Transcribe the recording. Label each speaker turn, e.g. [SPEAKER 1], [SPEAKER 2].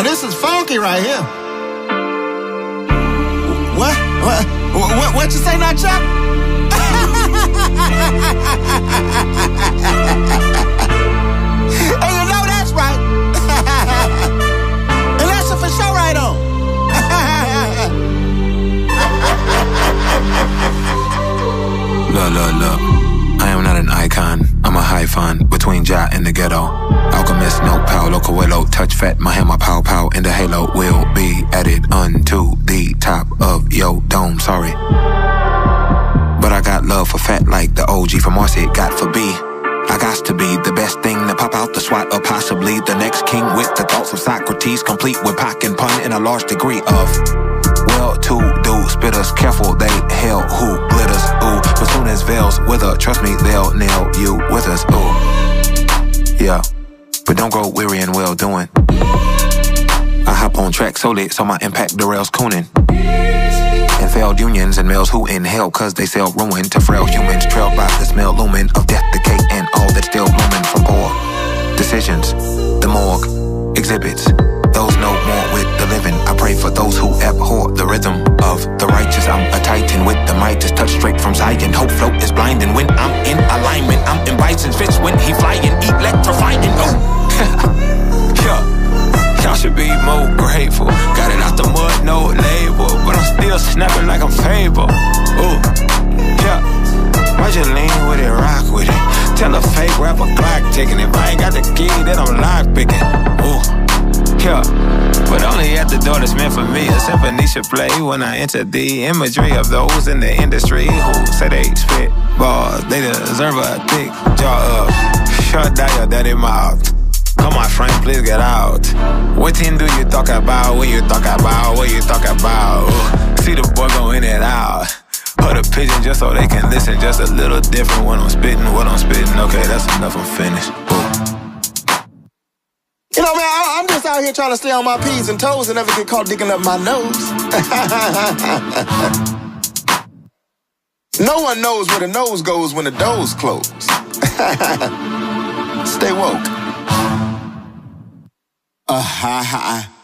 [SPEAKER 1] Now this is funky right here. What? What? What? What, you say now, Chuck?
[SPEAKER 2] I am not an icon. I'm a hyphon between Ja and the ghetto. Alchemist, no Paulo Coelho. Touch fat, my hammer, pow pow. In the halo will be added unto the top of yo dome. Sorry. But I got love for fat like the OG from Marcy. Got for B. I got to be the best thing to pop out the SWAT or possibly the next king with the thoughts of Socrates, complete with Pac and pun in a large degree of well-to-do spitters. You with us. Ooh, yeah, but don't grow weary and well doing. I hop on track so lit, so my impact derails cooning. And failed unions and males who inhale cause they sell ruin to frail humans trailed by the smell lumen of death, decay, and all that's still blooming from poor decisions. The morgue exhibits those no more with the living. I pray for those who abhor the rhythm clock ticking. If I ain't got the key, then I'm lock picking. Ooh, yeah. But only at the door that's meant for me. A symphony should play when I enter the imagery of those in the industry who say they spit bars. They deserve a thick jaw up. Shut down your dirty mouth. Come on, friend, please get out. What thing do you talk about? What you talk about? What you talk about? Ooh, see the boy go in and out. Put a pigeon just so they can listen just a little different when I'm spitting what I'm spitting. Okay, that's enough. I'm finished. Ooh.
[SPEAKER 1] You know, man, I, I'm just out here trying to stay on my P's and toes and never get caught digging up my nose. no one knows where the nose goes when the doors close. Stay woke. Uh, ha, ha.